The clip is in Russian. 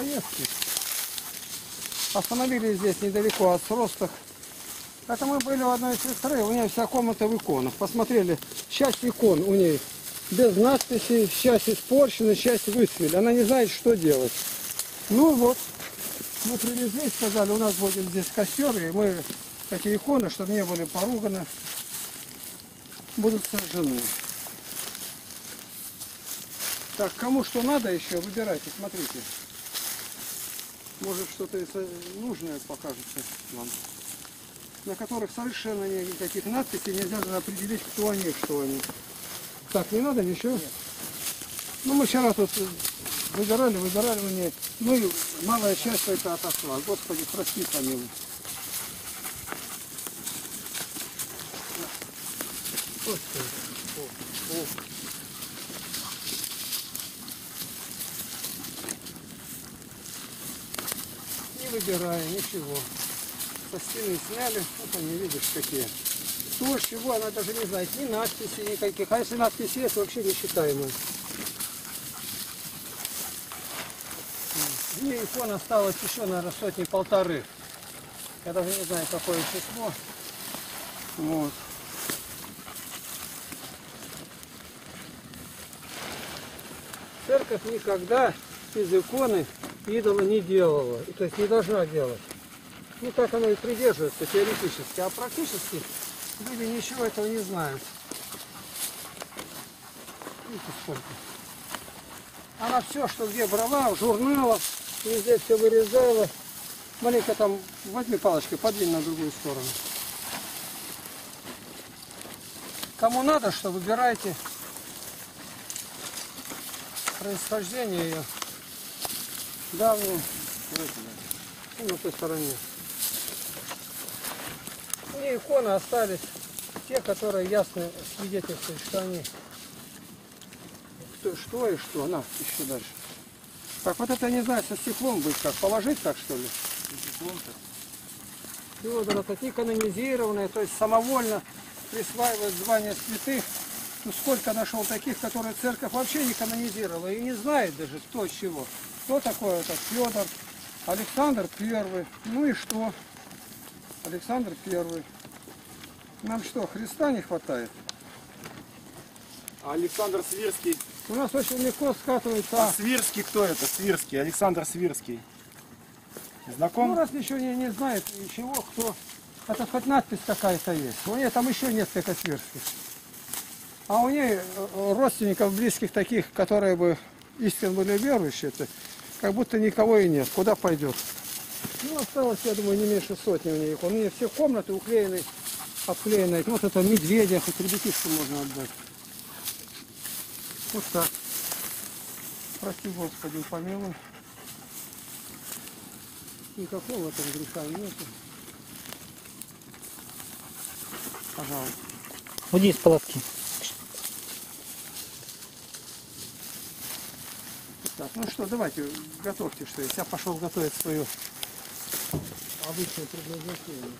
поездки. Остановились здесь недалеко от Сростах. Это мы были в одной сестры, у нее вся комната в иконах. Посмотрели, часть икон у нее без надписей, часть испорчена, часть выцвели. Она не знает, что делать. Ну вот, мы привезли, сказали, у нас будет здесь костер, и мы эти иконы, чтобы не были поруганы, будут сожжены. Так, кому что надо еще, выбирайте, смотрите. Может что-то нужное покажется вам. На которых совершенно никаких надписей нельзя определить, кто они, что они. Так, не надо ничего? Ну, мы вчера тут выбирали, выбирали мне. Ну и малая часть это отошла. Господи, прости, помилуй. Господи. О, о. Выбирая ничего. Со стены сняли, вот они, видишь, какие. То, чего она даже не знает, ни надписи никаких. А если надписи есть, вообще несчитаемые. Мне икон осталось еще, наверное, сотни полторы. Я даже не знаю, какое число. Вот. Церковь никогда из иконы идола не делала. То есть не должна делать. Ну так оно и придерживается теоретически. А практически люди ничего этого не знают. Видите, сколько. Она все, что где брала, в журналах, везде все вырезала. Маленько там, возьми палочкой, подвинь на другую сторону. Кому надо, что выбирайте происхождение ее. Давнее. Ну, на той стороне. И иконы остались те, которые ясно свидетельствуют, что они что, что и что. На, еще дальше. Так, вот это, не знаю, со стеклом быть как. Положить так, что ли? Федор, это не канонизированные, то есть самовольно присваивают звание святых. Ну сколько нашел таких, которые церковь вообще не канонизировала и не знает даже кто чего. Кто такой этот Федор, Александр Первый. Ну и что? Александр Первый. Нам что, Христа не хватает? А Александр Свирский. У нас очень легко скатывается. А Свирский кто это? Свирский. Александр Свирский. Ну, Знаком? раз ничего не, не знает, ничего, кто... Это хоть надпись какая-то есть. У нее там еще несколько сверстных. А у нее э, родственников близких таких, которые бы истинно были верующие, это как будто никого и нет. Куда пойдет? Ну, осталось, я думаю, не меньше сотни у нее. У нее все комнаты уклеены, обклеены. Вот это медведя, хоть ребятишку можно отдать. Вот так. Прости, Господи, помилуй. Никакого там греха нету. Пожалуйста. Уйди из палатки. Так, ну что, давайте, готовьте что есть. Я пошел готовить свое обычное предназначение.